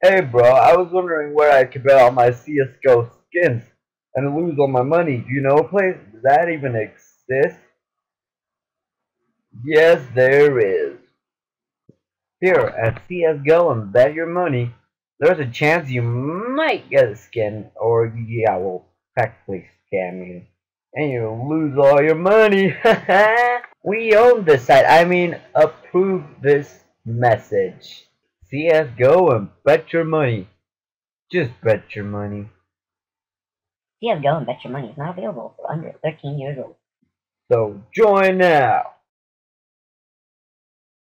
Hey bro, I was wondering where I could bet all my CSGO skins and lose all my money. Do you know a place? Does that even exist? Yes, there is. Here, at CSGO and bet your money, there's a chance you might get a skin, or yeah, will practically scam you. And you'll lose all your money. we own this site. I mean, approve this message. CSGO and bet your money. Just bet your money. CSGO and Bet Your Money is not available for under 13 years old. So join now.